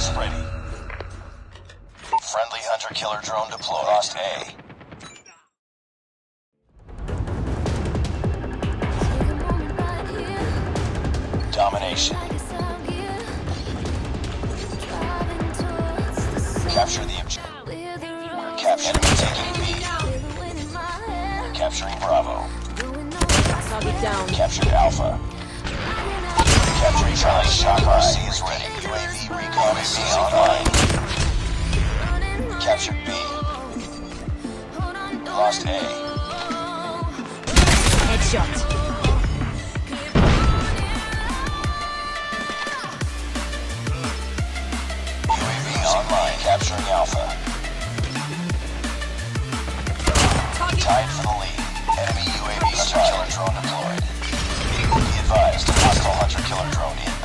is ready. Friendly hunter-killer drone deployed. Lost A. Domination. Capture the objective. Capture enemy taking B. Capturing Bravo. Target. Captured Alpha. Capturing Charlie. Shock RC is ready. UAV recon is online. Captured B. Lost A. Headshot. UAV online. Capturing Alpha. Tied for the lead. Enemy UAV drone deployed. Hunter-killer drone inbound.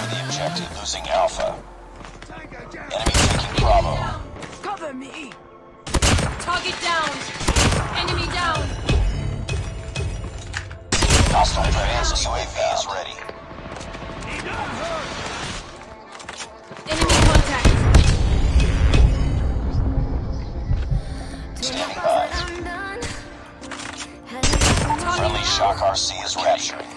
Capture the objective, losing Alpha. Enemy taking Bravo. Cover me. Target down. Enemy down. Hostile advanced UAV is ready. Enemy contact. Standing by. Friendly Shock RC is capturing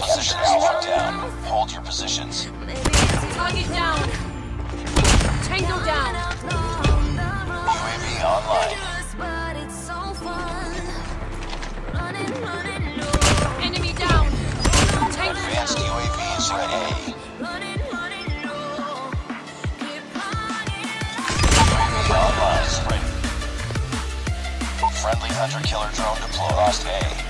position Alpha down. Hold your positions. Target down. Tango down. UAV online. Enemy down. Tango Advanced down. UAV is ready. UAV online is ready. Friendly hunter-killer drone deployed. Lost A.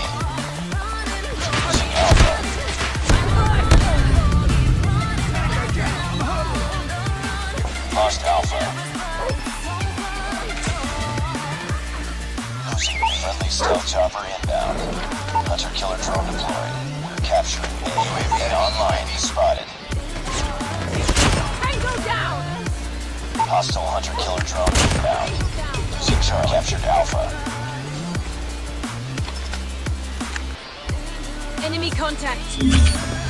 stealth chopper inbound. Hunter killer drone deployed. We're capturing A. UAV online. He's spotted. Tango down. Hostile hunter killer drone inbound. Losing Charlie. Captured Alpha. Enemy contact.